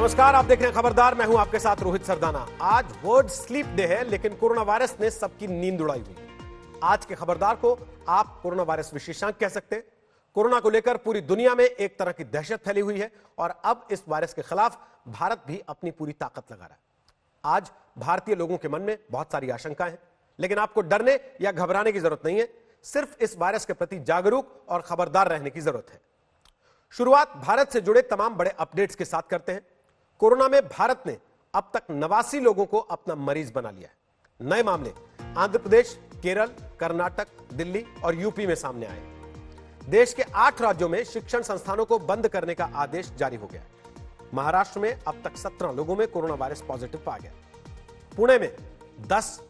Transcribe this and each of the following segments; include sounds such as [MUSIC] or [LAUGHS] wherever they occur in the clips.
नमस्कार, आप देख रहे हैं खबरदार। मैं हूँ आपके साथ रोहित सरदाना। आज वर्ल्ड स्लीप डे है, लेकिन कोरोना वायरस ने सबकी नींद उड़ाई हुई। आज के खबरदार को आप कोरोना वायरस विशेषांक कह सकते हैं। कोरोना को लेकर पूरी दुनिया में एक तरह की दहशत फैली हुई है, और अब इस वायरस के खिलाफ भारत भी अपनी पूरी ताकत लगा रहा है। आज भारतीय लोगों के मन में बहुत सारी आशंकाएँ हैं, लेकिन आपको डरने या घबराने की ज़रूरत नहीं है। सिर्फ़ इस वायरस के प्रति जागरूक और खबरदार रहने की ज़रूरत है। शुरुआत भारत से जुड़े तमाम बड़े अपडेट्स के साथ करते हैं। कोरोना में भारत ने अब तक नवासी लोगों को अपना मरीज़ बना लिया है। नए मामले, आंध्र प्रदेश, केरल, कर्नाटक, दिल्ली और यूपी में सामने आए। देश के आठ राज्यों में शिक्षण संस्थानों को बंद करने का आदेश जारी हो गया महाराष्ट्र में अब तक सत्रह लोगों में कोरोना वायरस पॉजिटिव पाया गया पुणे में दस,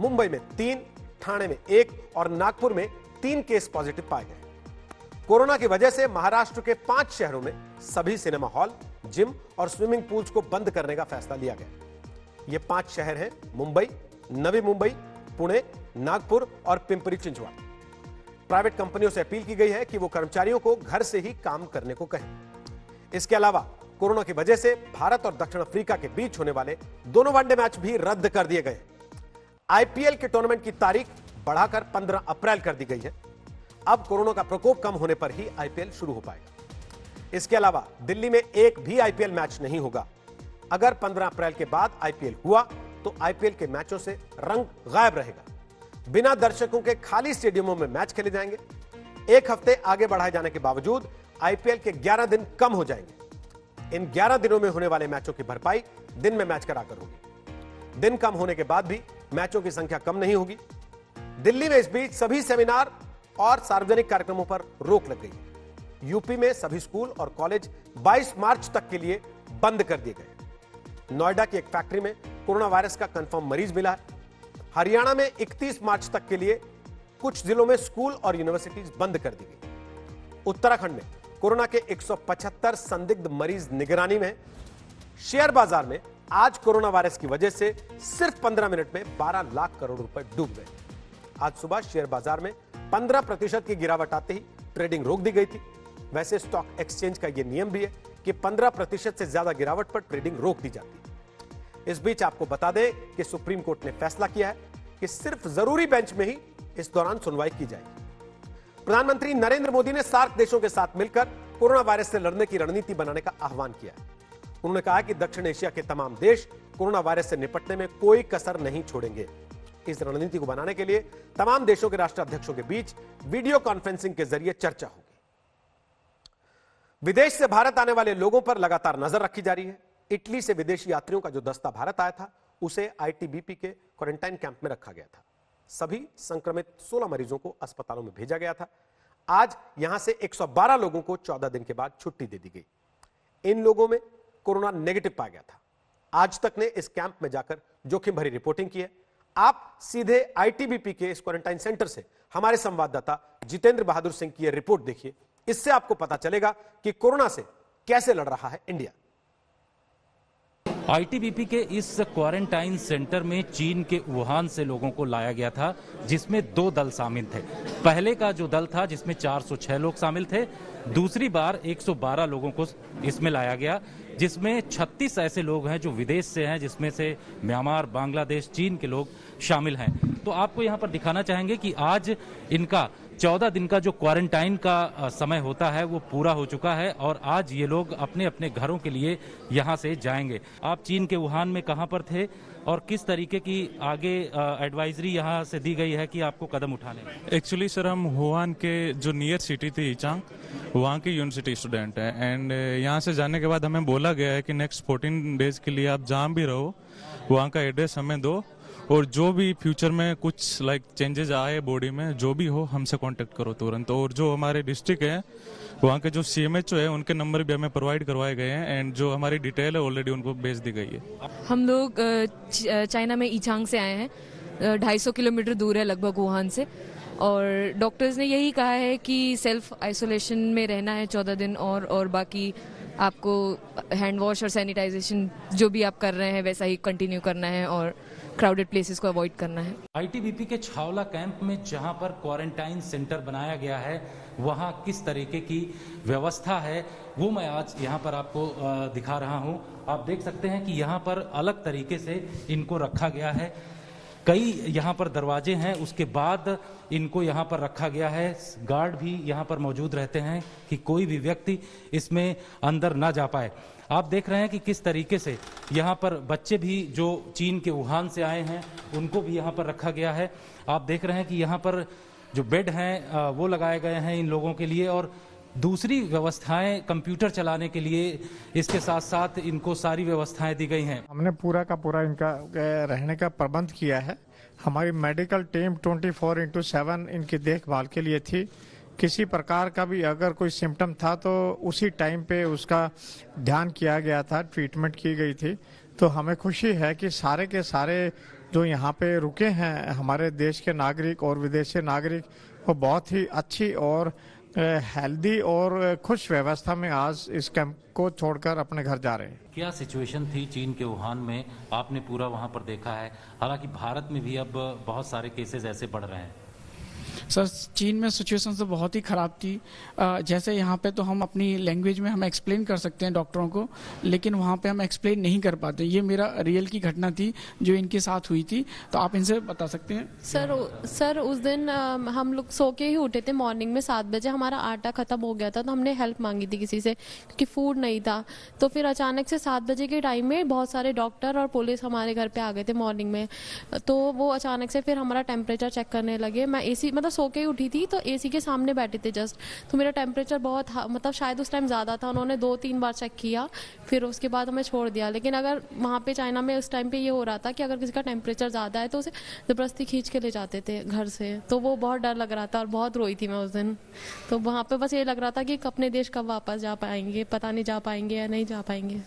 मुंबई में तीन, ठाणे में एक और नागपुर में तीन केस पॉजिटिव पाए गए कोरोना की वजह से महाराष्ट्र के पाँच शहरों में सभी सिनेमा हॉल जिम और स्विमिंग पूल्स को बंद करने का फैसला लिया गया। ये पाँच शहर हैं, मुंबई, नवी मुंबई, पुणे, नागपुर और पिंपरी चिंचवाड़ प्राइवेट कंपनियों से अपील की गई है कि वो कर्मचारियों को घर से ही काम करने को कहें। इसके अलावा, कोरोना की वजह से भारत और दक्षिण अफ्रीका के बीच होने वाले दोनों वनडे मैच भी रद्द कर दिए गए। आईपीएल के टूर्नामेंट की तारीख बढ़ाकर 15 अप्रैल कर दी गई है। अब कोरोना का प्रकोप कम होने पर ही आईपीएल शुरू हो पाएगा। इसके अलावा दिल्ली में एक भी आईपीएल मैच नहीं होगा। अगर 15 अप्रैल के बाद आईपीएल हुआ तो आईपीएल के मैचों से रंग गायब रहेगा। बिना दर्शकों के खाली स्टेडियमों में मैच खेले जाएँगे। एक हफ़्ते आगे बढ़ाए जाने के बावजूद आईपीएल के 11 दिन कम हो जाएँगे। इन 11 दिनों में होने वाले मैचों की भरपाई दिन में मैच कराकर होगी। दिन कम होने के बाद भी मैचों की संख्या कम नहीं होगी। दिल्ली में इस बीच सभी सेमिनार और सार्वजनिक कार्यक्रमों पर रोक लग गई। यूपी में सभी स्कूल और कॉलेज 22 मार्च तक के लिए बंद कर दिए गए। नोएडा की एक फैक्ट्री में कोरोना वायरस का कंफर्म मरीज़ मिला है। हरियाणा में 31 मार्च तक के लिए कुछ जिलों में स्कूल और यूनिवर्सिटीज बंद कर दी गई। उत्तराखंड में कोरोना के 175 संदिग्ध मरीज़ निगरानी में शेयर बाज़ार में आज कोरोना वायरस की वजह से सिर्फ़ 15 मिनट में 12 लाख करोड़ रुपए डूब गए। आज सुबह शेयर बाज़ार में 15 प्रतिशत की गिरावट आते ही ट्रेडिंग रोक दी गई थी। वैसे स्टॉक एक्सचेंज का यह नियम भी है कि 15 प्रतिशत से ज़्यादा गिरावट पर ट्रेडिंग रोक दी जाती है। इस बीच आपको बता दें कि सुप्रीम कोर्ट ने फैसला किया है कि सिर्फ़ ज़रूरी बेंच में ही इस दौरान सुनवाई की जाएगी। प्रधानमंत्री नरेंद्र मोदी ने सार्क देशों के साथ मिलकर कोरोना वायरस से लड़ने की रणनीति बनाने का आह्वान किया है। उन्होंने कहा कि दक्षिण एशिया के तमाम देश कोरोना वायरस से निपटने में कोई कसर नहीं छोड़ेंगे। इस रणनीति को बनाने के लिए तमाम देशों के राष्ट्राध्यक्षों के बीच वीडियो कॉन्फ्रेंसिंग के ज़रिए चर्चा होगी। विदेश से भारत आने वाले लोगों पर लगातार नज़र रखी जा रही है। इटली से विदेशी यात्रियों का जो दस्ता भारत आया था, उसे आईटीबीपी के क्वारंटाइन कैंप में रखा गया था। सभी संक्रमित 16 मरीजों को अस्पतालों में भेजा गया था। आज यहाँ से 112 लोगों को 14 दिन के बाद छुट्टी दे दी गई। इन लोगों में कोरोना नेगेटिव पाया गया था। आज तक ने इस कैंप में जाकर जोखिम भरी रिपोर्टिंग की है। आप सीधे आईटीबीपी के इस क्वारंटाइन सेंटर से हमारे संवाददाता जितेंद्र बहादुर सिंह की यह रिपोर्ट देखिए। इससे आपको पता चलेगा कि कोरोना से कैसे लड़ रहा है इंडिया। आईटीबीपी के इस क्वारंटाइन सेंटर में चीन के वुहान से लोगों को लाया गया था, जिसमें दो दल शामिल थे। पहले का जो दल था, जिसमें 406 लोग शामिल थे, दूसरी बार 112 लोगों को इसमें लाया गया, जिसमें 36 ऐसे लोग हैं जो विदेश से हैं, जिसमें से म्यांमार, बांग्लादेश, चीन के लोग शामिल हैं। तो आपको यहाँ पर दिखाना चाहेंगे कि आज इनका चौदह दिन का जो क्वारंटाइन का समय होता है, वो पूरा हो चुका है और आज ये लोग अपने अपने घरों के लिए यहाँ से जाएँगे। आप चीन के वुहान में कहाँ पर थे और किस तरीके की आगे एडवाइजरी यहाँ से दी गई है कि आपको कदम उठाने एक्चुअली सर हम वुहान के जो नियर सिटी थी इचांग वहाँ के यूनिवर्सिटी स्टूडेंट हैं। एंड यहाँ से जाने के बाद हमें बोला गया है कि नेक्स्ट फोर्टीन डेज़ के लिए आप जहाँ भी रहो, वहाँ का एड्रेस हमें दो। और जो भी फ्यूचर में कुछ लाइक चेंजेस आए बॉडी में, जो भी हो, हमसे कांटेक्ट करो तुरंत। और जो हमारे डिस्ट्रिक्ट है, वहाँ के जो सी एम एच है, उनके नंबर भी हमें प्रोवाइड करवाए गए हैं एंड जो हमारी डिटेल है ऑलरेडी उनको भेज दी गई है। हम लोग चाइना में ईचांग से आए हैं। ढाई सौ किलोमीटर दूर है, लगभग वुहान से। और डॉक्टर्स ने यही कहा है कि सेल्फ आइसोलेशन में रहना है चौदह दिन और और बाकी आपको हैंड वॉश और सैनिटाइजेशन जो भी आप कर रहे हैं, वैसा ही कंटिन्यू करना है और क्राउडेड प्लेसेस को अवॉइड करना है। आईटीबीपी के छावला कैंप में जहाँ पर क्वारंटाइन सेंटर बनाया गया है, वहाँ किस तरीके की व्यवस्था है, वो मैं आज यहाँ पर आपको दिखा रहा हूँ। आप देख सकते हैं कि यहाँ पर अलग तरीके से इनको रखा गया है। कई यहाँ पर दरवाजे हैं, उसके बाद इनको यहाँ पर रखा गया है। गार्ड भी यहाँ पर मौजूद रहते हैं कि कोई भी व्यक्ति इसमें अंदर ना जा पाए। आप देख रहे हैं कि किस तरीके से यहाँ पर बच्चे भी जो चीन के वुहान से आए हैं, उनको भी यहाँ पर रखा गया है। आप देख रहे हैं कि यहाँ पर जो बेड हैं वो लगाए गए हैं इन लोगों के लिए और दूसरी व्यवस्थाएँ कंप्यूटर चलाने के लिए इसके साथ साथ इनको सारी व्यवस्थाएँ दी गई हैं। हमने पूरा का पूरा इनका रहने का प्रबंध किया है। हमारी medical team 24 four into seven इनकी देखभाल के लिए थी। किसी प्रकार का भी अगर कोई सिम्टम था तो उसी टाइम पे उसका ध्यान किया गया था, ट्रीटमेंट की गई थी। तो हमें खुशी है कि सारे के सारे जो यहाँ पे रुके हैं, हमारे देश के नागरिक और विदेशी नागरिक, वो बहुत ही अच्छी और हेल्दी और खुश व्यवस्था में आज इस कैंप को छोड़कर अपने घर जा रहे हैं। क्या सिचुएशन थी चीन के वुहान में? आपने पूरा वहाँ पर देखा है। हालाँकि भारत में भी अब बहुत सारे केसेस ऐसे बढ़ रहे हैं। सर, चीन में सिचुएशन तो बहुत ही ख़राब थी। जैसे यहाँ पे तो हम अपनी लैंग्वेज में हम एक्सप्लेन कर सकते हैं डॉक्टरों को, लेकिन वहाँ पे हम एक्सप्लेन नहीं कर पाते। ये मेरा रियल की घटना थी जो इनके साथ हुई थी। तो आप इनसे बता सकते हैं? सर सर, उस दिन हम लोग सो के ही उठे थे मॉर्निंग में सात बजे। हमारा आटा खत्म हो गया था तो हमने हेल्प मांगी थी किसी से, क्योंकि फ़ूड नहीं था। तो फिर अचानक से सात बजे के टाइम में बहुत सारे डॉक्टर और पुलिस हमारे घर पे आ गए थे मॉर्निंग में। तो वो अचानक से फिर हमारा टेम्परेचर चेक करने लगे। मैं एसी मतलब सो के उठी थी तो एसी के सामने बैठे थे जस्ट तो मेरा टेम्परेचर बहुत मतलब शायद उस टाइम ज़्यादा था, उन्होंने दो तीन बार चेक किया, फिर उसके बाद हमें छोड़ दिया। लेकिन अगर वहाँ पे चाइना में उस टाइम पे ये हो रहा था कि अगर किसी का टेम्परेचर ज़्यादा है तो उसे ज़बरदस्ती खींच के ले जाते थे घर से। तो वो बहुत डर लग रहा था और बहुत रोई थी मैं उस दिन। तो वहाँ पे बस ये लग रहा था कि अपने देश कब वापस जा पाएँगे, पता नहीं जा पाएँगे या नहीं जा पाएँगे।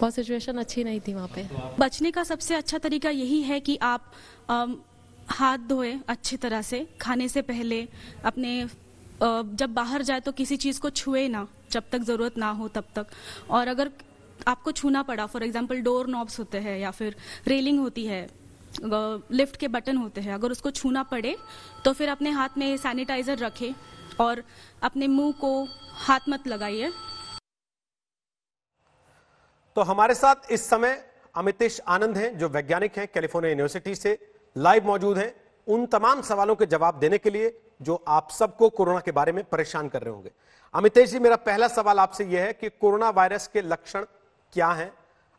बहुत सिचुएशन अच्छी नहीं थी वहाँ पे। बचने का सबसे अच्छा तरीका यही है कि आप हाथ धोए अच्छी तरह से, खाने से पहले, अपने जब बाहर जाए तो किसी चीज़ को छुए ना, जब तक ज़रूरत ना हो तब तक। और अगर आपको छूना पड़ा फॉर एग्ज़ाम्पल डोर नॉब्स होते हैं या फिर रेलिंग होती है लिफ्ट के बटन होते हैं, अगर उसको छूना पड़े तो फिर अपने हाथ में सैनिटाइजर रखें और अपने मुँह को हाथ मत लगाइए। तो हमारे साथ इस समय अमितेश आनंद हैं, जो वैज्ञानिक हैं कैलिफ़ोर्निया यूनिवर्सिटी से। लाइव मौजूद हैं उन तमाम सवालों के जवाब देने के लिए जो आप सबको कोरोना के बारे में परेशान कर रहे होंगे। अमितेश जी, मेरा पहला सवाल आपसे यह है कि कोरोना वायरस के लक्षण क्या हैं?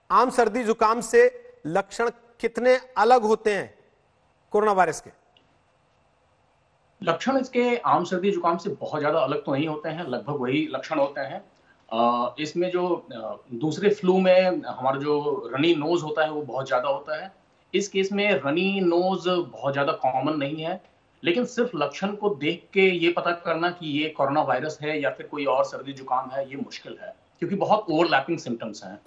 आम सर्दी जुकाम से लक्षण कितने अलग होते हैं कोरोना वायरस के? लक्षण इसके आम सर्दी जुकाम से बहुत ज़्यादा अलग तो नहीं होते हैं, लगभग वही लक्षण होते हैं। इसमें जो दूसरे फ्लू में हमारा जो रनी नोज़ होता है वो बहुत ज़्यादा होता है। इस केस में रनी नोज़ बहुत ज़्यादा कॉमन नहीं है लेकिन सिर्फ़ लक्षण को देख के ये पता करना कि ये कोरोना वायरस है या फिर कोई और सर्दी जुकाम है ये मुश्किल है क्योंकि बहुत ओवरलैपिंग सिम्टम्स हैं।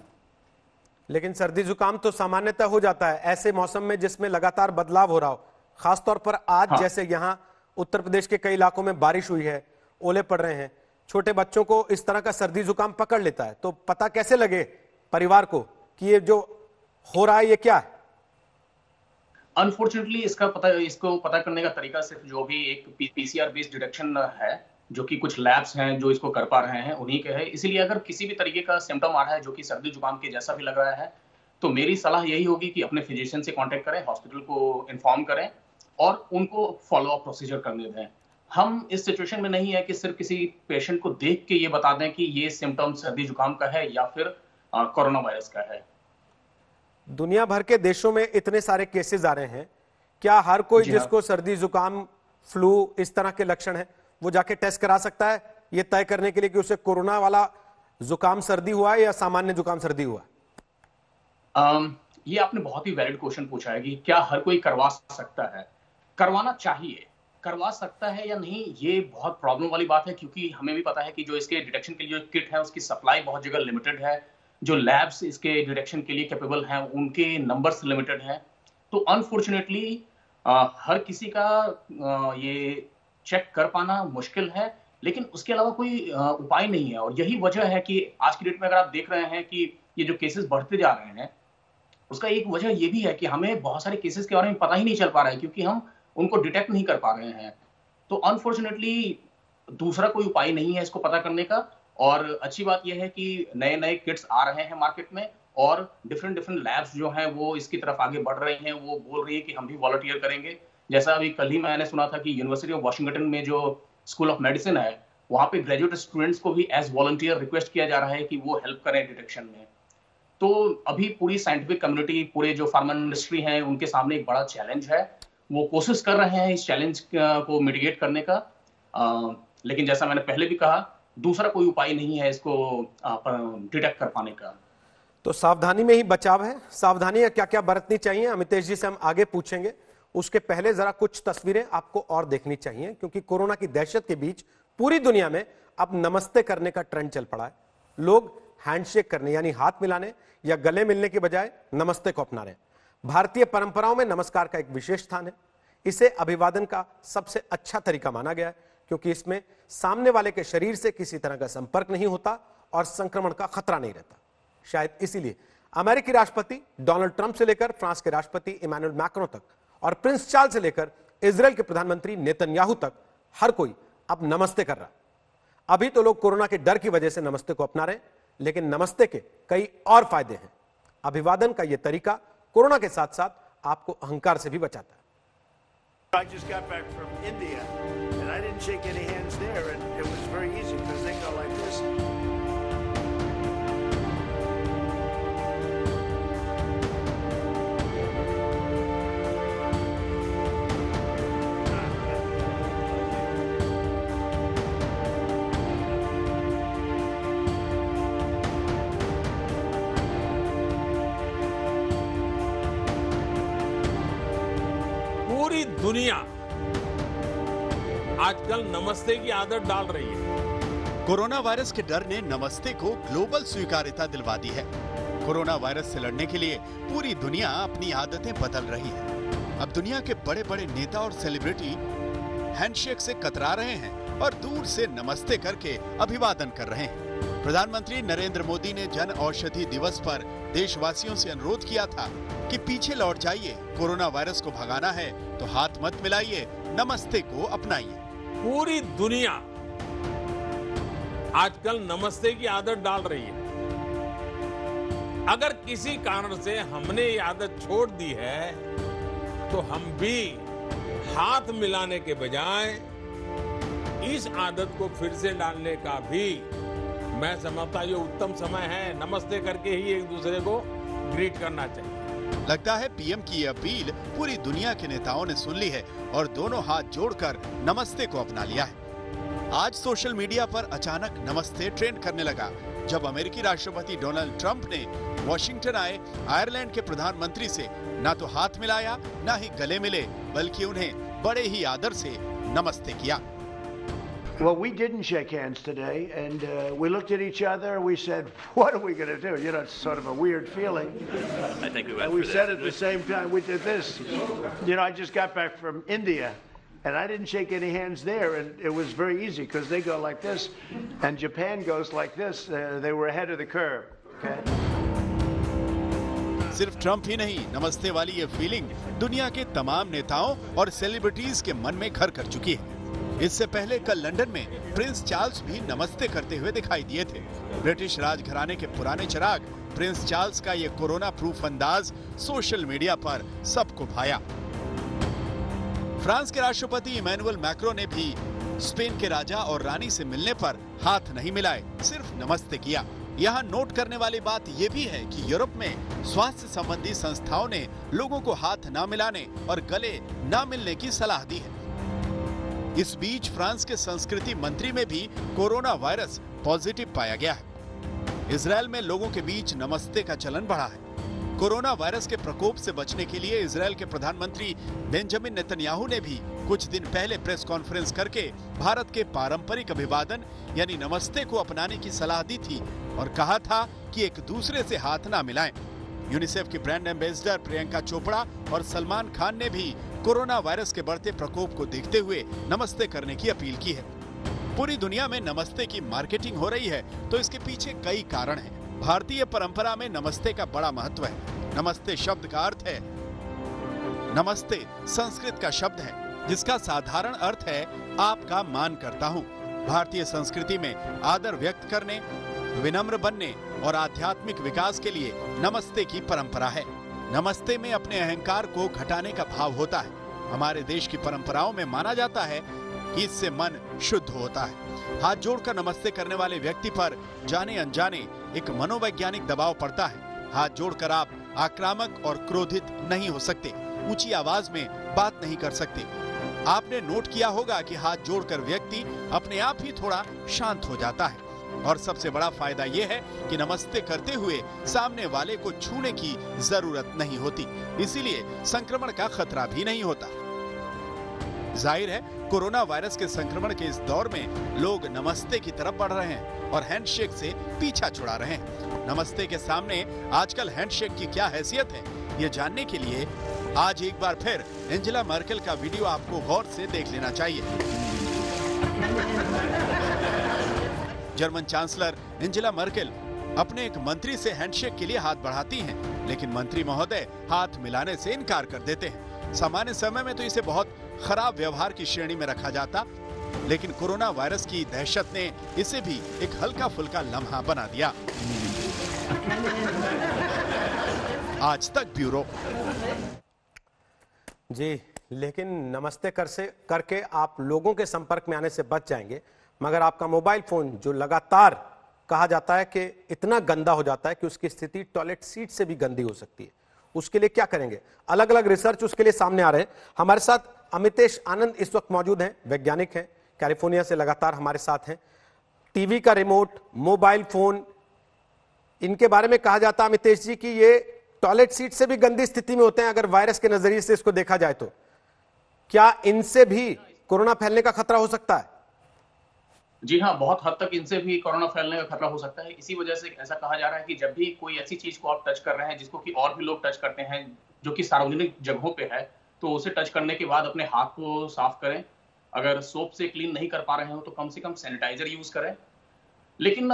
लेकिन सर्दी जुकाम तो सामान्यतः हो जाता है ऐसे मौसम में जिसमें लगातार बदलाव हो रहा हो। खासतौर पर आज हाँ। जैसे यहाँ उत्तर प्रदेश के कई इलाकों में बारिश हुई है ओले पड़ रहे हैं छोटे बच्चों को इस तरह का सर्दी जुकाम पकड़ लेता है तो पता कैसे लगे परिवार को कि ये जो हो रहा है ये क्या है? अनफॉर्चुनेटली इसका पता, इसको पता करने का तरीका सिर्फ़ जो भी एक पीसीआर बेस्ड डिटेक्शन है, जो कि कुछ लैब्स हैं जो इसको कर पा रहे हैं, उन्हीं के है। इसीलिए अगर किसी भी तरीके का सिम्टम आ रहा है, जो कि सर्दी, जुकाम के जैसा भी लग रहा है तो मेरी सलाह यही होगी कि अपने फिजिशियन से कॉन्टेक्ट करें हॉस्पिटल को इन्फॉर्म करें और उनको फॉलो अप प्रोसीजर करने दें। हम इस सिचुएशन में नहीं है कि सिर्फ़ किसी पेशेंट को देख के ये बता दें कि ये सिम्टम सर्दी, जुकाम का है या फिर कोरोना वायरस का है। दुनिया भर के देशों में इतने सारे केसेस आ रहे हैं। क्या हर कोई हाँ। जिसको सर्दी जुकाम फ्लू इस तरह के लक्षण है वो जाके टेस्ट करा सकता है? ये तय करने के लिए कि उसे कोरोना वाला जुकाम सर्दी हुआ है या सामान्य जुकाम सर्दी हुआ अम, ये आपने बहुत ही वैलिड क्वेश्चन पूछा है कि क्या हर कोई करवा सकता है? करवाना चाहिए। करवा सकता है या नहीं ये बहुत प्रॉब्लम वाली बात है क्योंकि हमें भी पता है कि जो इसके डिटेक्शन के लिए जो किट है उसकी सप्लाई बहुत जगह लिमिटेड है। जो लैब्स इसके डिटेक्शन के लिए कैपेबल हैं, उनके नंबर्स लिमिटेड हैं। तो अनफॉर्चुनेटली हर किसी का ये चेक कर पाना मुश्किल है, लेकिन उसके अलावा कोई उपाय नहीं है। और यही वजह है कि आज की डेट में अगर आप देख रहे हैं कि ये जो केसेस बढ़ते जा रहे हैं, उसका एक वजह ये भी है कि हमें बहुत सारे केसेस के बारे में पता ही नहीं चल पा रहा है, क्योंकि हम उनको डिटेक्ट नहीं कर पा रहे हैं। तो अनफॉर्चुनेटली दूसरा कोई उपाय नहीं है इसको पता करने का। और अच्छी बात यह है कि नए नए किट्स आ रहे हैं मार्केट में और डिफरेंट डिफरेंट लैब्स जो हैं वो इसकी तरफ़ आगे बढ़ रहे हैं। वो बोल रही है कि हम भी वॉलंटियर करेंगे। जैसा अभी कल ही मैंने सुना था कि यूनिवर्सिटी ऑफ़ वॉशिंगटन में जो स्कूल ऑफ़ मेडिसिन है वहाँ पे ग्रेजुएट स्टूडेंट्स को भी एज वॉलंटियर रिक्वेस्ट किया जा रहा है कि वो हेल्प करें डिटेक्शन में। तो अभी पूरी साइंटिफिक कम्युनिटी पूरे जो फार्मा इंडस्ट्री है उनके सामने एक बड़ा चैलेंज है। वो कोशिश कर रहे हैं इस चैलेंज को मिटिगेट करने का। आ, लेकिन जैसा मैंने पहले भी कहा दूसरा कोई उपाय नहीं है इसको डिटेक्ट कर पाने का। तो सावधानी में ही बचाव है। सावधानियाँ क्या क्या बरतनी चाहिए, अमितेश जी से हम आगे पूछेंगे। उसके पहले जरा कुछ तस्वीरें आपको और देखनी चाहिए, क्योंकि कोरोना की दहशत के बीच पूरी दुनिया में अब नमस्ते करने का ट्रेंड चल पड़ा है। लोग हैंडशेक करने, यानी हाथ मिलाने या गले मिलने के बजाय नमस्ते को अपना रहे भारतीय परंपराओं में नमस्कार का एक विशेष स्थान है। इसे अभिवादन का सबसे अच्छा तरीका माना गया है। क्योंकि इसमें सामने वाले के शरीर से किसी तरह का संपर्क नहीं होता और संक्रमण का खतरा नहीं रहता। शायद इसीलिए अमेरिकी राष्ट्रपति डोनाल्ड ट्रंप से लेकर फ्रांस के राष्ट्रपति इमानुअल मैक्रो तक और प्रिंस चार्ल से लेकर इसराइल के प्रधानमंत्री नेतन्याहू तक हर कोई अब नमस्ते कर रहा अभी तो लोग कोरोना के डर की वजह से नमस्ते को अपना रहे लेकिन नमस्ते के कई और फ़ायदे हैं। अभिवादन का यह तरीका कोरोना के साथ साथ आपको अहंकार से भी बचाता है। I just got back from India and I didn't shake any hands there and it was very easy because they go like this. पूरी दुनिया आजकल नमस्ते की आदत डाल रही है। कोरोना वायरस के डर ने नमस्ते को ग्लोबल स्वीकारिता दिलवा दी है। कोरोना वायरस से लड़ने के लिए पूरी दुनिया अपनी आदतें बदल रही है। अब दुनिया के बड़े बड़े नेता और सेलिब्रिटी हैंडशेक से कतरा रहे हैं और दूर से नमस्ते करके अभिवादन कर रहे हैं। प्रधानमंत्री नरेंद्र मोदी ने जन औषधि दिवस पर देशवासियों से अनुरोध किया था कि पीछे लौट जाइए, कोरोना वायरस को भगाना है तो हाथ मत मिलाइए, नमस्ते को अपनाइए। पूरी दुनिया आजकल नमस्ते की आदत डाल रही है। अगर किसी कारण से हमने ये आदत छोड़ दी है तो हम भी हाथ मिलाने के बजाय इस आदत को फिर से डालने का भी मैं समझता ये उत्तम समय है। नमस्ते करके ही एक दूसरे को ग्रीट करना चाहिए। लगता है पीएम की ये अपील पूरी दुनिया के नेताओं ने सुन ली है और दोनों हाथ जोड़कर नमस्ते को अपना लिया है। आज सोशल मीडिया पर अचानक नमस्ते ट्रेंड करने लगा, जब अमेरिकी राष्ट्रपति डोनाल्ड ट्रंप ने वॉशिंगटन आए, आयरलैंड के प्रधानमंत्री से न तो हाथ मिलाया, न ही गले मिले, बल्कि उन्हें बड़े ही आदर से नमस्ते किया। Well, we didn't shake hands today, and uh, we looked at each other and we said, [LAUGHS] "What are we going to do?" You know, it's sort of a weird feeling. I think we went And we through said that, at the same time we did this. You know, I just got back from India, and I didn't shake any hands there, and it was very easy because they go like this, and Japan goes like this. Uh, they were ahead of the curve. Okay. सिर्फ Trump ही नहीं नमस्ते वाली ये feeling दुनिया के तमाम नेताओं और सेलिब्रिटीज के मन में घर कर चुकी है इससे पहले कल लंदन में प्रिंस चार्ल्स भी नमस्ते करते हुए दिखाई दिए थे। ब्रिटिश राजघराने के पुराने चिराग, प्रिंस चार्ल्स का ये कोरोना प्रूफ अंदाज सोशल मीडिया पर सबको भाया। फ्रांस के राष्ट्रपति इमैनुअल मैक्रो ने भी स्पेन के राजा और रानी से मिलने पर हाथ नहीं मिलाए, सिर्फ़ नमस्ते किया। यहाँ नोट करने वाली बात यह भी है कि यूरोप में स्वास्थ्य संबंधी संस्थाओं ने लोगों को हाथ न मिलाने और गले न मिलने की सलाह दी है। इस बीच फ्रांस के संस्कृति मंत्री में भी कोरोना वायरस पॉजिटिव पाया गया है इसराइल में लोगों के बीच नमस्ते का चलन बढ़ा है कोरोना वायरस के प्रकोप से बचने के लिए इसराइल के प्रधानमंत्री बेंजामिन नेतन्याहू ने भी कुछ दिन पहले प्रेस कॉन्फ्रेंस करके भारत के पारंपरिक अभिवादन, यानी नमस्ते को अपनाने की सलाह दी थी और कहा था कि एक दूसरे से हाथ ना मिलाएँ। यूनिसेफ की ब्रांड एम्बेसडर प्रियंका चोपड़ा और सलमान खान ने भी कोरोना वायरस के बढ़ते प्रकोप को देखते हुए नमस्ते करने की अपील की है। पूरी दुनिया में नमस्ते की मार्केटिंग हो रही है तो इसके पीछे कई कारण हैं। भारतीय परंपरा में नमस्ते का बड़ा महत्व है। नमस्ते शब्द का अर्थ है, नमस्ते संस्कृत का शब्द है, जिसका साधारण अर्थ है, आपका मान करता हूँ। भारतीय संस्कृति में आदर व्यक्त करने विनम्र बनने और आध्यात्मिक विकास के लिए नमस्ते की परंपरा है। नमस्ते में अपने अहंकार को घटाने का भाव होता है। हमारे देश की परंपराओं में माना जाता है कि इससे मन शुद्ध होता है। हाथ जोड़कर नमस्ते करने वाले व्यक्ति पर जाने अनजाने एक मनोवैज्ञानिक दबाव पड़ता है। हाथ जोड़कर आप आक्रामक और क्रोधित नहीं हो सकते। ऊँची आवाज़ में बात नहीं कर सकते। आपने नोट किया होगा कि हाथ जोड़कर व्यक्ति अपने आप ही थोड़ा शांत हो जाता है। और सबसे बड़ा फ़ायदा यह है कि नमस्ते करते हुए सामने वाले को छूने की ज़रूरत नहीं होती। इसीलिए संक्रमण का खतरा भी नहीं होता। ज़ाहिर है, कोरोना वायरस के संक्रमण के इस दौर में लोग नमस्ते की तरफ़ बढ़ रहे हैं और हैंडशेक से पीछा छुड़ा रहे हैं। नमस्ते के सामने आजकल हैंडशेक की क्या हैसियत है, ये जानने के लिए आज एक बार फिर एंजेला मर्केल का वीडियो आपको गौर से देख लेना चाहिए। जर्मन चांसलर एंजेला मर्केल अपने एक मंत्री से हैंडशेक के लिए हाथ बढ़ाती हैं, लेकिन मंत्री महोदय हाथ मिलाने से इनकार कर देते हैं। सामान्य समय में तो इसे बहुत खराब व्यवहार की श्रेणी में रखा जाता लेकिन कोरोना वायरस की दहशत ने इसे भी एक हल्का फुल्का लम्हा बना दिया। आज तक ब्यूरो। जी लेकिन नमस्ते कर से करके आप लोगों के संपर्क में आने से बच जाएँगे। मगर आपका मोबाइल फ़ोन, जो लगातार कहा जाता है कि इतना गंदा हो जाता है कि उसकी स्थिति टॉयलेट सीट से भी गंदी हो सकती है। उसके लिए क्या करेंगे? अलग अलग रिसर्च उसके लिए सामने आ रहे हैं। हमारे साथ अमितेश आनंद इस वक्त मौजूद हैं, वैज्ञानिक हैं कैलिफ़ोर्निया से लगातार हमारे साथ हैं। टीवी का रिमोट मोबाइल फ़ोन इनके बारे में कहा जाता है अमितेश जी कि ये टॉयलेट सीट से भी गंदी स्थिति में होते हैं, अगर वायरस के नज़रिए से इसको देखा जाए तो। क्या इनसे भी कोरोना फैलने का खतरा हो सकता है? जी हाँ बहुत हद तक इनसे भी कोरोना फैलने का खतरा हो सकता है। इसी वजह से ऐसा कहा जा रहा है कि जब भी कोई ऐसी चीज़ को आप टच कर रहे हैं, जिसको कि और भी लोग टच करते हैं, जो कि सार्वजनिक जगहों पे है तो उसे टच करने के बाद अपने हाथ को साफ़ करें। अगर सोप से क्लीन नहीं कर पा रहे हो तो कम से कम सैनिटाइजर यूज़ करें। लेकिन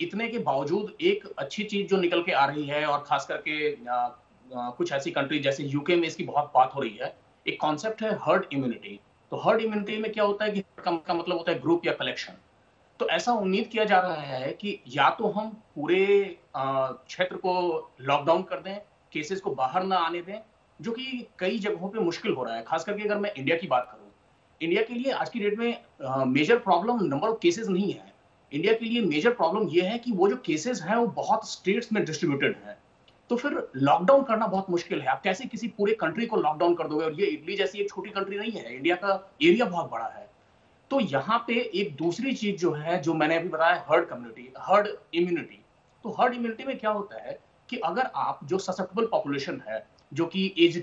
इतने के बावजूद एक अच्छी चीज़ जो निकल के आ रही है, और खास करके कुछ ऐसी कंट्री जैसे यूके में इसकी बहुत बात हो रही है, एक कॉन्सेप्ट है हर्ड इम्यूनिटी तो हर्ड इम्यूनिटी में क्या होता है कि का मतलब होता है ग्रुप या कलेक्शन तो ऐसा उम्मीद किया जा रहा है कि या तो हम पूरे क्षेत्र को लॉकडाउन कर दें केसेस को बाहर ना आने दें जो कि कई जगहों पे मुश्किल हो रहा है। खास करके अगर मैं इंडिया की बात करूँ इंडिया के लिए आज की डेट में major problem number of cases नहीं है। इंडिया के लिए मेजर प्रॉब्लम यह है कि वो जो केसेस हैं वो बहुत स्टेट्स में डिस्ट्रीब्यूटेड हैं। तो फिर लॉकडाउन करना बहुत मुश्किल है। आप कैसे किसी पूरे कंट्री को लॉकडाउन कर दोगे? और ये इटली जैसी एक छोटी कंट्री नहीं है। इंडिया का एरिया बहुत बड़ा है। तो यहाँ पे एक दूसरी चीज़ जो है, जो मैंने अभी बताया हर्ड कम्युनिटी हर्ड इम्यूनिटी तो हर्ड इम्यूनिटी में क्या होता है कि अगर आप, जो ससेप्टेबल पॉपुलेशन है, जो कि एज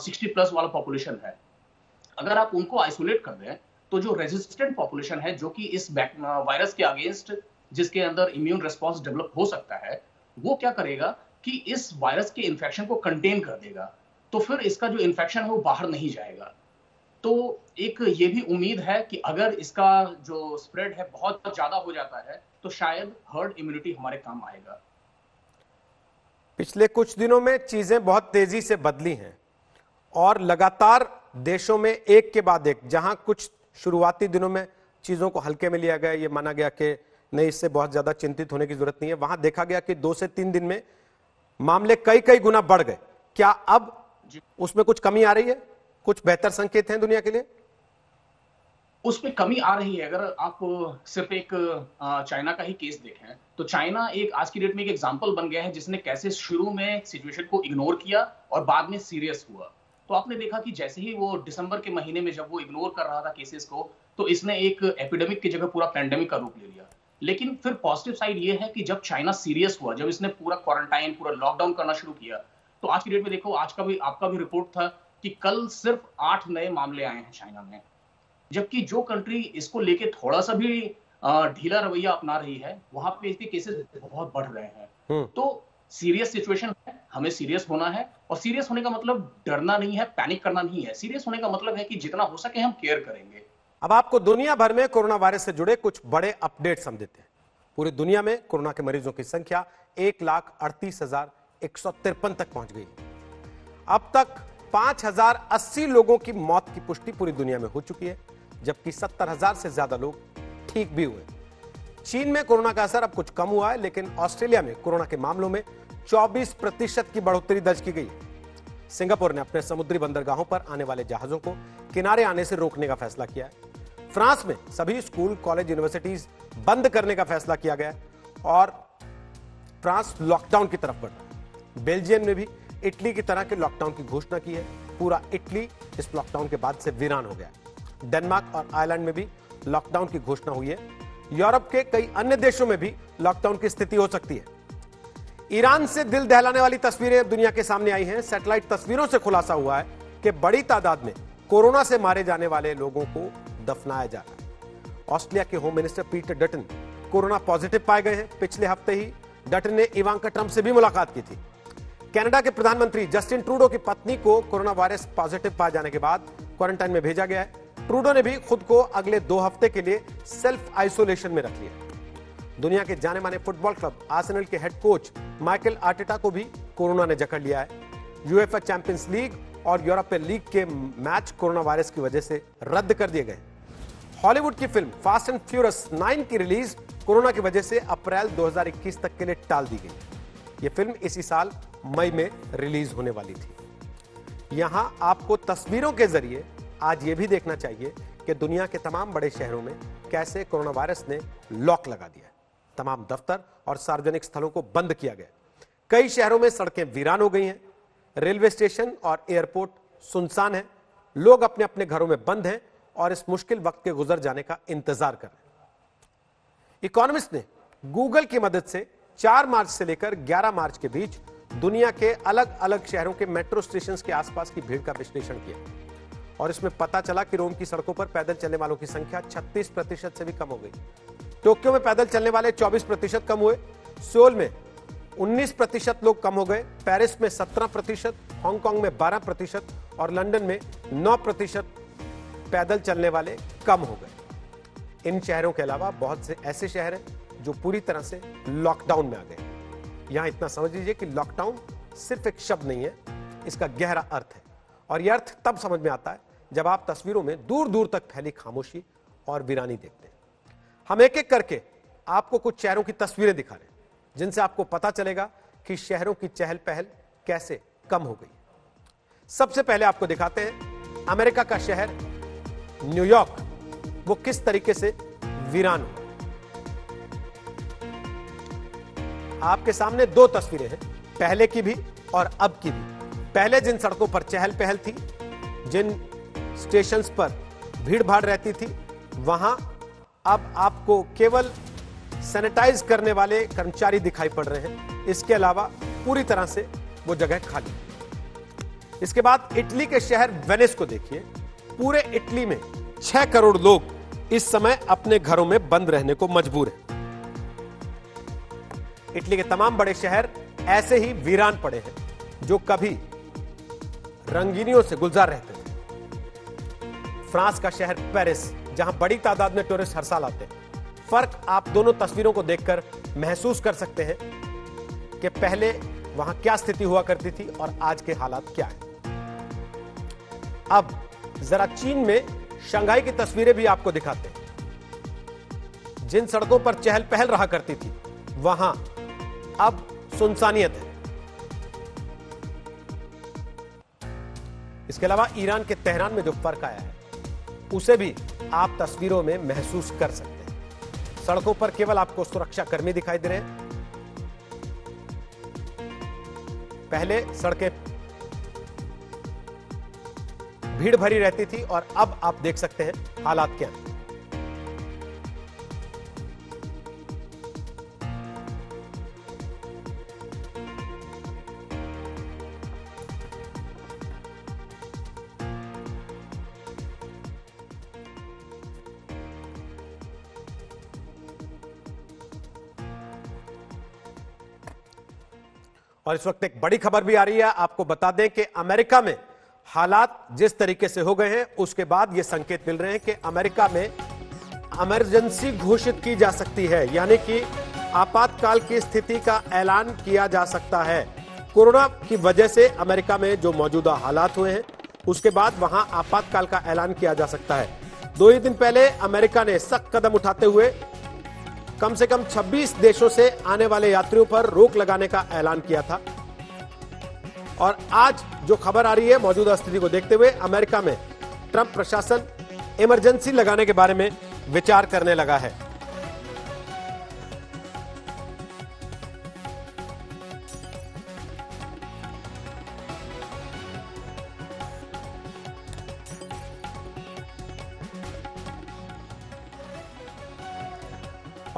सिक्सटी प्लस वाला पॉपुलेशन है, अगर आप उनको आइसोलेट कर दें तो जो रेजिस्टेंट पॉपुलेशन है, जो कि इस वायरस के अगेंस्ट जिसके अंदर इम्यून रिस्पॉन्स डेवलप हो सकता है, वो क्या करेगा कि इस वायरस के इन्फेक्शन को कंटेन कर देगा। तो फिर इसका जो इन्फेक्शन है, वो बाहर नहीं जाएगा। तो एक ये भी उम्मीद है कि अगर इसका जो स्प्रेड है बहुत ज़्यादा हो जाता है तो शायद हर्ड इम्यूनिटी हमारे काम आएगा। पिछले कुछ दिनों में चीज़ें बहुत तेज़ी से बदली हैं और लगातार देशों में एक के बाद एक जहाँ कुछ शुरुआती दिनों में चीज़ों को हल्के में लिया गया ये माना गया कि नहीं इससे बहुत ज़्यादा चिंतित होने की ज़रूरत नहीं है। वहाँ देखा गया कि दो से तीन दिन में मामले कई कई गुना बढ़ गए। क्या अब उसमें कुछ कमी आ रही है? कुछ बेहतर संकेत हैं दुनिया के लिए? उसमें कमी आ रही है। अगर आप सिर्फ़ एक चाइना का ही केस देखें तो चाइना एक, आज की डेट में एक एग्जांपल बन गया है जिसने कैसे शुरू में सिचुएशन को इग्नोर किया और बाद में सीरियस हुआ। तो आपने देखा कि जैसे ही वो दिसंबर के महीने में जब वो इग्नोर कर रहा था केसेस को तो इसने एक एपिडेमिक की जगह पूरा पैंडेमिक का रूप ले लिया। लेकिन फिर पॉजिटिव साइड ये है कि जब चाइना सीरियस हुआ, जब इसने पूरा क्वारंटाइन पूरा लॉकडाउन करना शुरू किया तो आज की डेट में देखो, आज का भी, आपका भी रिपोर्ट था कि कल सिर्फ़ आठ नए मामले आए हैं चाइना में जबकि जो कंट्री इसको लेके थोड़ा सा भी ढीला रवैया अपना रही है वहाँ पे इसके केसेस बहुत बढ़ रहे हैं। तो सीरियस सिचुएशन है हमें सीरियस होना है और सीरियस होने का मतलब डरना नहीं है पैनिक करना नहीं है। सीरियस होने का मतलब है कि जितना हो सके हम केयर करेंगे। अब आपको दुनिया भर में कोरोना वायरस से जुड़े कुछ बड़े अपडेट हम देते हैं। पूरी दुनिया में कोरोना के मरीजों की संख्या एक लाख अड़तीस हज़ार एक सौ तिरपन तक पहुँच गई अब तक पाँच हज़ार अस्सी लोगों की मौत की पुष्टि पूरी दुनिया में हो चुकी है, जबकि सत्तर हज़ार से ज़्यादा लोग ठीक भी हुए। चीन में कोरोना का असर अब कुछ कम हुआ है, लेकिन ऑस्ट्रेलिया में कोरोना के मामलों में 24 प्रतिशत की बढ़ोतरी दर्ज की गई। सिंगापुर ने अपने समुद्री बंदरगाहों पर आने वाले जहाजों को किनारे आने से रोकने का फैसला किया है। फ्रांस में सभी स्कूल, कॉलेज, यूनिवर्सिटीज बंद करने का फैसला किया गया और फ्रांस लॉकडाउन की तरफ़ बढ़। बेल्जियम में भी इटली की तरह के लॉकडाउन की घोषणा की है। पूरा इटली इस लॉकडाउन के बाद से वीरान हो गया डेनमार्क और आयरलैंड में भी लॉकडाउन की घोषणा हुई है। यूरोप के कई अन्य देशों में भी लॉकडाउन की स्थिति हो सकती है। ईरान से दिल दहलाने वाली तस्वीरें दुनिया के सामने आई हैं। सैटेलाइट तस्वीरों से खुलासा हुआ है कि बड़ी तादाद में कोरोना से मारे जाने वाले लोगों को दफनाया जा रहा है। ऑस्ट्रेलिया के home minister Peter Dutton corona positive पाए गए हैं। पिछले हफ़्ते ही डटन ने इवांका ट्रंप से भी मुलाकात की थी। कनाडा के प्रधानमंत्री जस्टिन ट्रूडो की पत्नी को कोरोना वायरस पॉजिटिव पाए जाने के बाद क्वारंटाइन में भेजा गया है। ट्रूडो ने भी खुद को अगले दो हफ़्ते के लिए सेल्फ आइसोलेशन में रख लिया दुनिया के जाने माने फुटबॉल क्लब, आर्सेनल के हेड कोच माइकल आर्टेटा को भी कोरोना ने जकड़ लिया है। यूएफए चैंपियंस लीग और यूरोपीय लीग के मैच कोरोना वायरस की वजह से रद्द कर दिए गए। हॉलीवुड की फ़िल्म फास्ट एंड फ्यूरस 9 की रिलीज़ कोरोना की वजह से अप्रैल 2021 तक के लिए टाल दी गई। यह फ़िल्म इसी साल मई में रिलीज़ होने वाली थी। यहाँ आपको तस्वीरों के ज़रिए आज ये भी देखना चाहिए कि दुनिया के तमाम बड़े शहरों में कैसे कोरोना वायरस ने लॉक लगा दिया तमाम दफ्तर और सार्वजनिक स्थलों को बंद किया गया कई शहरों में सड़कें वीरान हो गई हैं। रेलवे स्टेशन और एयरपोर्ट सुनसान है। लोग अपने अपने घरों में बंद हैं और इस मुश्किल वक्त के गुजर जाने का इंतज़ार कर रहे हैं। इकोनॉमिस्ट ने गूगल की मदद से 4 मार्च से लेकर 11 मार्च के बीच दुनिया के अलग अलग शहरों के मेट्रो स्टेशन के आसपास की भीड़ का विश्लेषण किया। और इसमें पता चला कि रोम की सड़कों पर पैदल चलने वालों की संख्या 36 प्रतिशत से भी कम हो गई। टोक्यो में पैदल चलने वाले 24 प्रतिशत कम हुए। सोल में 19 प्रतिशत लोग कम हो गए। पेरिस में 17 प्रतिशत, हांगकांग में 12 प्रतिशत और लंदन में 9 प्रतिशत पैदल चलने वाले कम हो गए। इन शहरों के अलावा बहुत से ऐसे शहर हैं जो पूरी तरह से लॉकडाउन में आ गए। यहाँ इतना समझ लीजिए कि लॉकडाउन सिर्फ़ एक शब्द नहीं है, इसका गहरा अर्थ है। और यह अर्थ तब समझ में आता है जब आप तस्वीरों में दूर दूर तक फैली खामोशी और वीरानी देखते हैं। हम एक एक करके आपको कुछ शहरों की तस्वीरें दिखा रहे हैं, जिनसे आपको पता चलेगा कि शहरों की चहल पहल कैसे कम हो गई सबसे पहले आपको दिखाते हैं अमेरिका का शहर न्यूयॉर्क वो किस तरीके से वीरान हो आपके सामने दो तस्वीरें हैं, पहले की भी और अब की भी। पहले जिन सड़कों पर चहल पहल थी, जिन स्टेशन पर भीड़ भाड़ रहती थी, वहाँ अब आपको केवल सैनिटाइज करने वाले कर्मचारी दिखाई पड़ रहे हैं। इसके अलावा पूरी तरह से वो जगह खाली। इसके बाद इटली के शहर वेनिस को देखिए। पूरे इटली में छह करोड़ लोग इस समय अपने घरों में बंद रहने को मजबूर हैं। इटली के तमाम बड़े शहर ऐसे ही वीरान पड़े हैं, जो कभी रंगीनियों से गुलजार रहते थे फ्रांस का शहर पेरिस, जहाँ बड़ी तादाद में टूरिस्ट हर साल आते हैं। फ़र्क आप दोनों तस्वीरों को देखकर महसूस कर सकते हैं कि पहले वहाँ क्या स्थिति हुआ करती थी और आज के हालात क्या है। अब जरा चीन में शंघाई की तस्वीरें भी आपको दिखाते हैं। जिन सड़कों पर चहल पहल रहा करती थी, वहाँ अब सुनसानियत है। इसके अलावा ईरान के तेहरान में जो फ़र्क आया है, उसे भी आप तस्वीरों में महसूस कर सकते हैं। सड़कों पर केवल आपको सुरक्षा कर्मी दिखाई दे रहे हैं। पहले सड़कें भीड़ भरी रहती थी और अब आप देख सकते हैं हालात क्या हैं। और इस वक्त एक बड़ी खबर भी आ रही है, आपको बता दें कि अमेरिका में हालात जिस तरीके से हो गए हैं, उसके बाद यह संकेत मिल रहे हैं कि अमेरिका में इमरजेंसी घोषित की जा सकती है, यानी कि आपातकाल की स्थिति का ऐलान किया जा सकता है। कोरोना की वजह से अमेरिका में जो मौजूदा हालात हुए हैं, उसके बाद वहाँ आपातकाल का ऐलान किया जा सकता है। दो ही दिन पहले अमेरिका ने सख्त कदम उठाते हुए कम से कम 26 देशों से आने वाले यात्रियों पर रोक लगाने का ऐलान किया था। और आज जो खबर आ रही है मौजूदा स्थिति को देखते हुए अमेरिका में ट्रंप प्रशासन इमरजेंसी लगाने के बारे में विचार करने लगा है।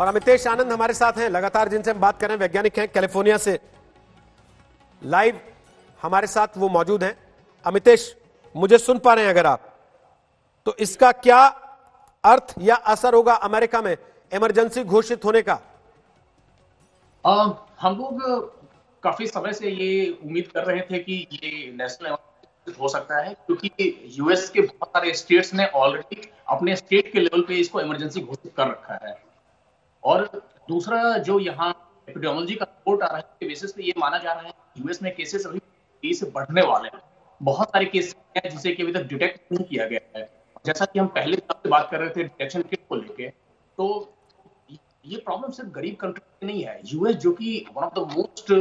और अमितेश आनंद हमारे साथ हैं। लगातार जिनसे हम बात कर रहे हैं वैज्ञानिक हैं कैलिफ़ोर्निया से। लाइव हमारे साथ वो मौजूद हैं। अमितेश मुझे सुन पा रहे हैं अगर आप। तो इसका क्या अर्थ या असर होगा अमेरिका में इमरजेंसी घोषित होने का? आ, हम लोग काफ़ी समय से ये उम्मीद कर रहे थे कि ये नेशनल हो सकता है क्योंकि यूएस के बहुत सारे स्टेट्स ने ऑलरेडी अपने स्टेट के लेवल पे इसको इमरजेंसी घोषित कर रखा है। और दूसरा जो यहाँ एपिडेमोलॉजी का रिपोर्ट आ रहा है बेसिस पे ये माना जा रहा है यूएस में केसेस अभी तेज़ी से बढ़ने वाले हैं। बहुत सारे केस हैं जिसे कि अभी तक डिटेक्ट नहीं किया गया है। जैसा कि हम पहले से बात कर रहे थे डिटेक्शन किट को लेके तो ये प्रॉब्लम सिर्फ़ गरीब कंट्री में नहीं है। यूएस जो कि one of the most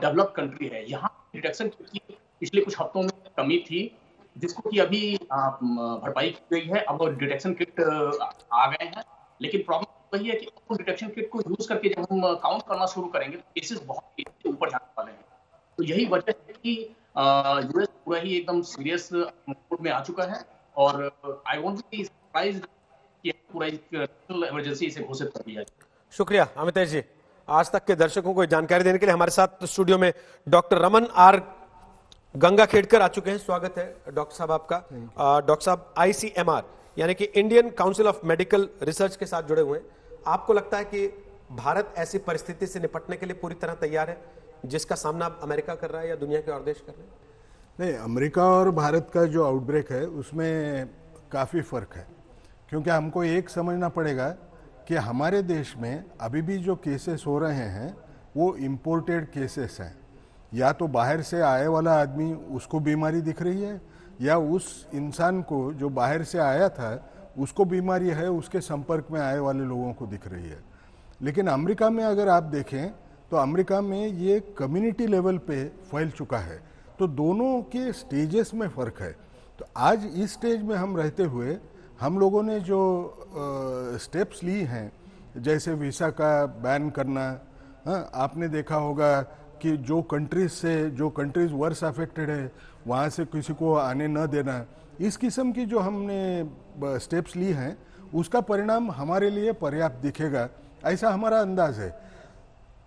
develop country है, यहाँ डिटेक्शन किट की पिछले कुछ हफ्तों में कमी थी, जिसको कि अभी भरपाई की गई है। अब डिटेक्शन किट आ गए हैं। लेकिन प्रॉब्लम वही है कि डिटेक्शन किट को यूज़ करके जब हम काउंट करना शुरू करेंगे तो केसेस बहुत ऊपर जाने वाले हैं। तो यही वजह है कि यूएस पूरा ही एकदम सीरियस मोड में आ चुका है और आई वोंट बी सरप्राइज़ कि पूरा इमरजेंसी इसे घोषित कर दिया शुक्रिया अमितेश जी। आज तक के दर्शकों को जानकारी देने के लिए हमारे साथ स्टूडियो में doctor Raman R Gangakhedkar आ चुके हैं। स्वागत है डॉक्टर साहब आपका। डॉक्टर साहब आईसीएमआर यानी कि Indian council of medical research के साथ जुड़े हुए हैं। आपको लगता है कि भारत ऐसी परिस्थिति से निपटने के लिए पूरी तरह तैयार है, जिसका सामना अमेरिका कर रहा है या दुनिया के और देश कर रहे हैं? नहीं, अमेरिका और भारत का जो आउटब्रेक है, उसमें काफ़ी फ़र्क है। क्योंकि हमको एक समझना पड़ेगा कि हमारे देश में अभी भी जो केसेस हो रहे हैं, वो इम्पोर्टेड केसेस हैं। या तो बाहर से आए वाला आदमी उसको बीमारी दिख रही है, या उस इंसान को जो बाहर से आया था उसको बीमारी है, उसके संपर्क में आए वाले लोगों को दिख रही है। लेकिन अमेरिका में अगर आप देखें तो अमेरिका में ये कम्युनिटी लेवल पे फैल चुका है। तो दोनों के स्टेजेस में फ़र्क है। तो आज इस स्टेज में हम रहते हुए, हम लोगों ने जो स्टेप्स ली हैं, जैसे वीसा का बैन करना हाँ आपने देखा होगा कि जो कंट्रीज़ से, जो कंट्रीज़ वर्स अफेक्टेड है वहाँ से किसी को आने न देना इस किस्म की जो हमने स्टेप्स ली हैं, उसका परिणाम हमारे लिए पर्याप्त दिखेगा। ऐसा हमारा अंदाज है।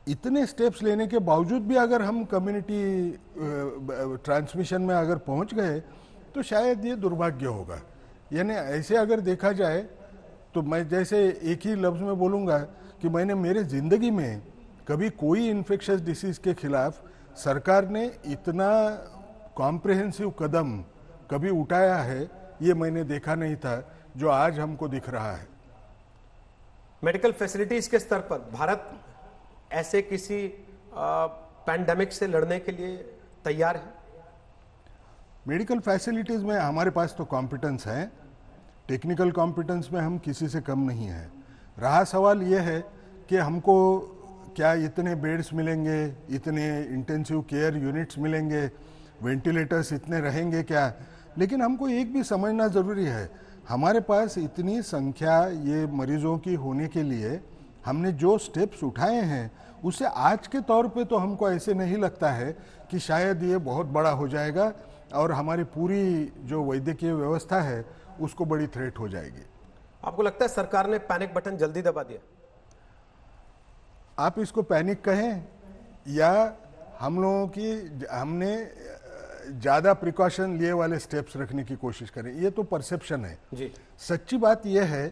इतने स्टेप्स लेने के बावजूद भी अगर हम कम्युनिटी ट्रांसमिशन में अगर पहुँच गए तो शायद ये दुर्भाग्य होगा। यानी ऐसे अगर देखा जाए तो मैं जैसे एक ही लफ्ज़ में बोलूँगा कि मैंने मेरे ज़िंदगी में कभी कोई इन्फेक्शस डिसीज़ के खिलाफ सरकार ने इतना कॉम्प्रिहेंसिव कदम कभी उठाया है ये मैंने देखा नहीं था जो आज हमको दिख रहा है। मेडिकल फैसिलिटीज़ के स्तर पर भारत ऐसे किसी पैंडमिक से लड़ने के लिए तैयार है? मेडिकल फैसिलिटीज़ में हमारे पास तो कॉम्पिटेंस है टेक्निकल कॉम्पिटेंस में हम किसी से कम नहीं है। रहा सवाल यह है कि हमको क्या इतने बेड्स मिलेंगे इतने इंटेंसिव केयर यूनिट्स मिलेंगे वेंटिलेटर्स इतने रहेंगे क्या? लेकिन हमको एक भी समझना ज़रूरी है। हमारे पास इतनी संख्या ये मरीजों की होने के लिए हमने जो स्टेप्स उठाए हैं उसे आज के तौर पे तो हमको ऐसे नहीं लगता है कि शायद ये बहुत बड़ा हो जाएगा और हमारी पूरी जो वैद्यकीय व्यवस्था है उसको बड़ी थ्रेट हो जाएगी। आपको लगता है सरकार ने पैनिक बटन जल्दी दबा दिया? आप इसको पैनिक कहें या हम लोगों की हमने ज़्यादा प्रिकॉशन लिए वाले स्टेप्स रखने की कोशिश करें। ये तो परसेप्शन है। जी। सच्ची बात यह है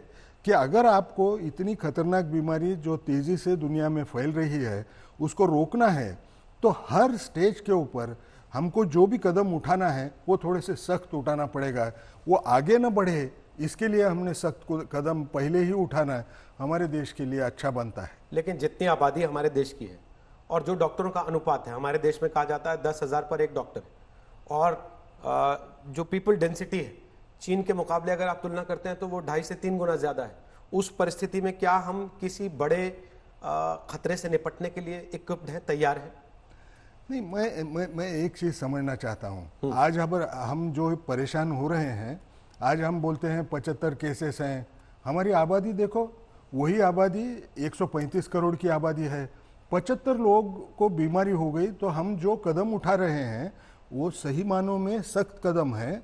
कि अगर आपको इतनी खतरनाक बीमारी जो तेज़ी से दुनिया में फैल रही है उसको रोकना है तो हर स्टेज के ऊपर हमको जो भी कदम उठाना है वो थोड़े से सख्त उठाना पड़ेगा। वो आगे न बढ़े इसके लिए हमने सख्त कदम पहले ही उठाना है हमारे देश के लिए अच्छा बनता है। लेकिन जितनी आबादी हमारे देश की है और जो डॉक्टरों का अनुपात है हमारे देश में कहा जाता है दस हज़ार पर एक डॉक्टर और जो पीपल डेंसिटी है चीन के मुकाबले अगर आप तुलना करते हैं तो वो ढाई से तीन गुना ज़्यादा है। उस परिस्थिति में क्या हम किसी बड़े खतरे से निपटने के लिए इक्विप्ड हैं तैयार हैं? नहीं मैं मैं मैं एक चीज़ समझना चाहता हूँ। आज हम हम जो परेशान हो रहे हैं आज हम बोलते हैं पचहत्तर केसेस हैं। हमारी आबादी देखो वही आबादी 135 करोड़ की आबादी है। पचहत्तर लोग को बीमारी हो गई तो हम जो कदम उठा रहे हैं वो सही मानों में सख्त कदम है।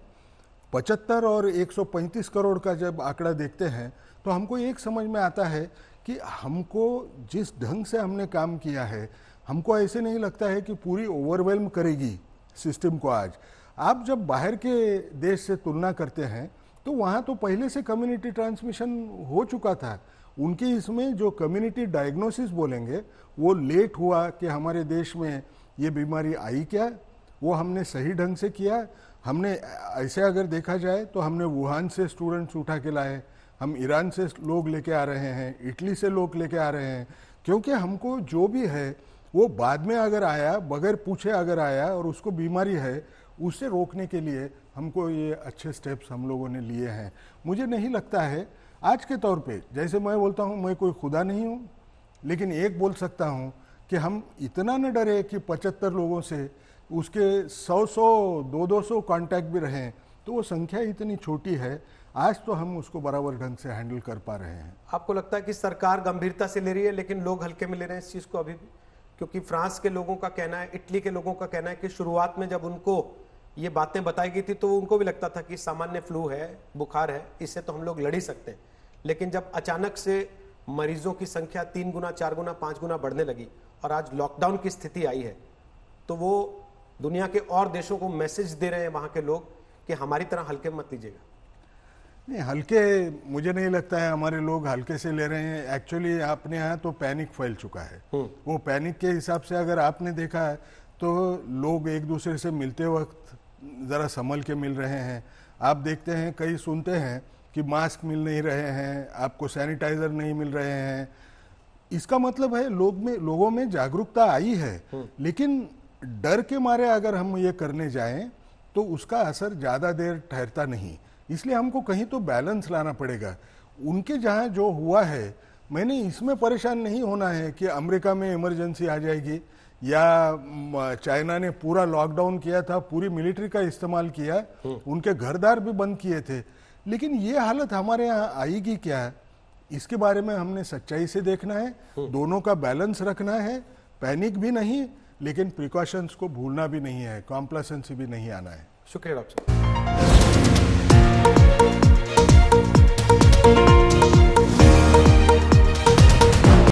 पचहत्तर और 135 करोड़ का जब आंकड़ा देखते हैं तो हमको एक समझ में आता है कि हमको जिस ढंग से हमने काम किया है, हमको ऐसे नहीं लगता है कि पूरी ओवरवेलम करेगी सिस्टम को आज। आप जब बाहर के देश से तुलना करते हैं तो वहाँ तो पहले से कम्युनिटी ट्रांसमिशन हो चुका था। उनके इसमें जो कम्युनिटी डायग्नोसिस बोलेंगे, वो लेट हुआ कि हमारे देश में ये बीमारी आई क्या? वो हमने सही ढंग से किया हमने ऐसे अगर देखा जाए तो हमने वुहान से स्टूडेंट्स उठा के लाए, हम ईरान से लोग लेके आ रहे हैं, इटली से लोग लेके आ रहे हैं। क्योंकि हमको जो भी है, वो बाद में अगर आया, बगैर पूछे अगर आया और उसको बीमारी है, उसे रोकने के लिए हमको ये अच्छे स्टेप्स हम लोगों ने लिए हैं। मुझे नहीं लगता है, आज के तौर पे, जैसे मैं बोलता हूँ, मैं कोई खुदा नहीं हूँ, लेकिन एक बोल सकता हूँ कि हम इतना न डरे कि पचहत्तर लोगों से उसके सौ सौ, दो दो सौ कॉन्टैक्ट भी रहें तो वो संख्या इतनी छोटी है, आज तो हम उसको बराबर ढंग से हैंडल कर पा रहे हैं। आपको लगता है कि सरकार गंभीरता से ले रही है, लेकिन लोग हल्के में ले रहे हैं इस चीज़ को अभी भी? क्योंकि फ्रांस के लोगों का कहना है, इटली के लोगों का कहना है कि शुरुआत में जब उनको ये बातें बताई गई थी तो उनको भी लगता था कि सामान्य फ्लू है, बुखार है, इससे तो हम लोग लड़ ही सकते हैं। लेकिन जब अचानक से मरीजों की संख्या तीन गुना, चार गुना, पाँच गुना बढ़ने लगी, और आज लॉकडाउन की स्थिति आई है तो वो दुनिया के और देशों को मैसेज दे रहे हैं वहाँ के लोग कि हमारी तरह हल्के मत लीजिएगा। नहीं हल्के मुझे नहीं लगता है हमारे लोग हल्के से ले रहे हैं। एक्चुअली आपने यहाँ तो पैनिक फैल चुका है। वो पैनिक के हिसाब से अगर आपने देखा है तो लोग एक दूसरे से मिलते वक्त ज़रा संभल के मिल रहे हैं। आप देखते हैं कई सुनते हैं कि मास्क मिल नहीं रहे हैं आपको सैनिटाइजर नहीं मिल रहे हैं। इसका मतलब है लोग में लोगों में जागरूकता आई है। लेकिन डर के मारे अगर हम ये करने जाएँ तो उसका असर ज़्यादा देर ठहरता नहीं। इसलिए हमको कहीं तो बैलेंस लाना पड़ेगा। उनके जहाँ जो हुआ है मैंने इसमें परेशान नहीं होना है कि अमेरिका में इमरजेंसी आ जाएगी या चाइना ने पूरा लॉकडाउन किया था पूरी मिलिट्री का इस्तेमाल किया उनके घरदार भी बंद किए थे। लेकिन ये हालत हमारे यहाँ आएगी क्या? इसके बारे में हमने सच्चाई से देखना है दोनों का बैलेंस रखना है पैनिक भी नहीं लेकिन प्रिकॉशंस को भूलना भी नहीं है कॉम्प्लेसेंसी भी नहीं आना है। शुक्रिया डॉक्टर